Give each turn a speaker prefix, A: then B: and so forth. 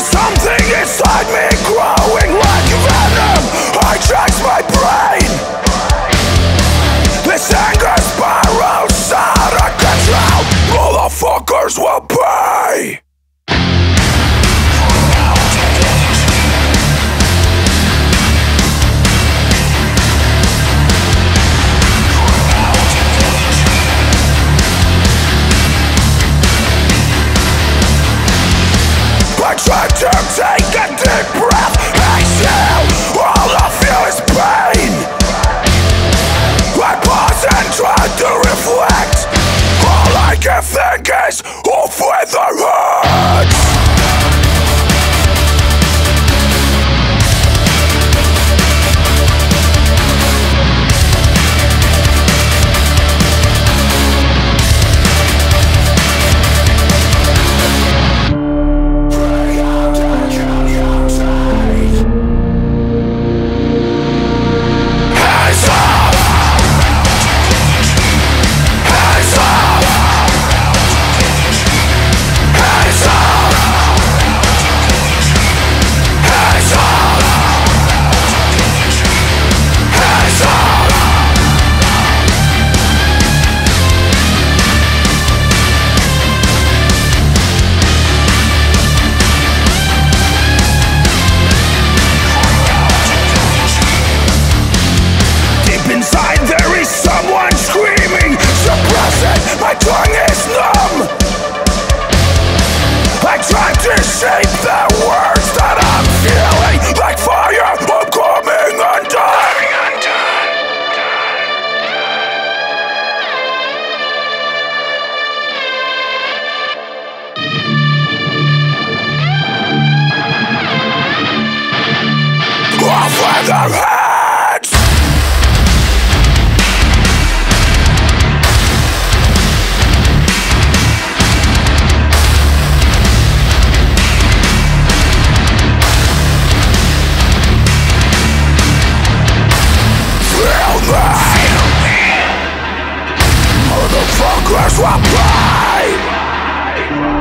A: something inside me growing like venom. Hijacks my brain. This anger's Try to take a deep breath. Shape Conquerors will pay!